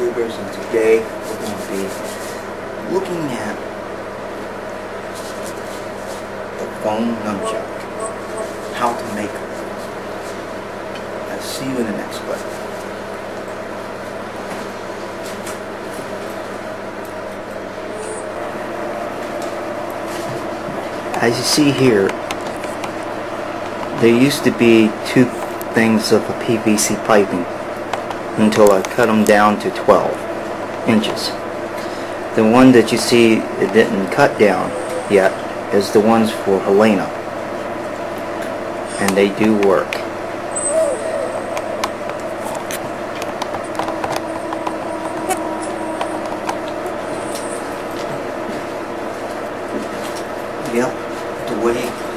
YouTubers and today we're going to be looking at the foam nunchuck. How to make them. I'll see you in the next clip. As you see here, there used to be two things of a PVC piping until I cut them down to 12 inches. The one that you see it didn't cut down yet is the ones for Helena and they do work. Yep, the way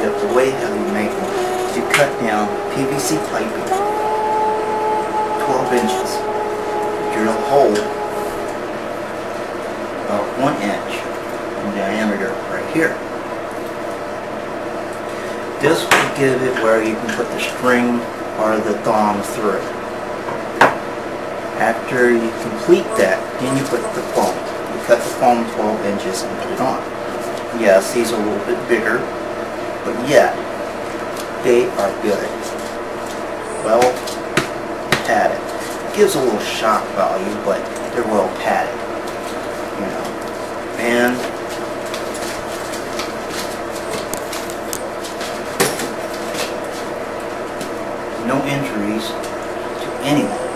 Yep, the way how you make them, you cut down PVC piping 12 inches, drill a hole about one inch in diameter right here. This will give it where you can put the string or the thong through. After you complete that, then you put the foam. You cut the foam 12 inches and put it on. Yes, these are a little bit bigger, but yet they are good. Well padded. Gives a little shock value, but they're well padded. You know. And no injuries to anyone.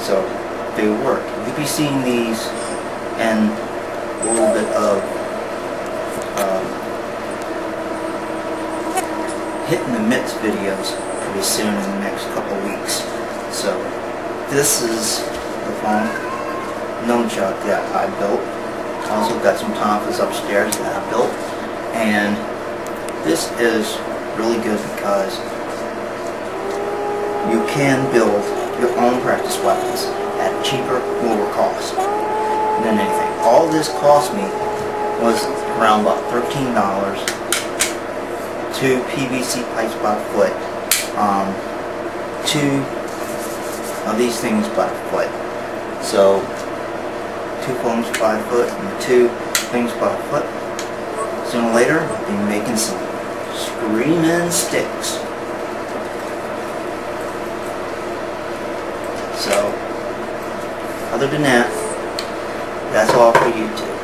So they work. You'll be seeing these and a little bit of um, hitting the mitts videos pretty soon in the next couple weeks. So this is the foam nunchuck that I built. I also got some tonfas upstairs that I built. And this is really good because you can build your own practice weapons at cheaper, lower cost than anything. All this cost me was around about $13 two PVC pipes by foot, um, two of these things by foot. So two foams by foot and two things by foot. Sooner or later, I'll be making some escrima sticks. So, other than that, that's all for YouTube.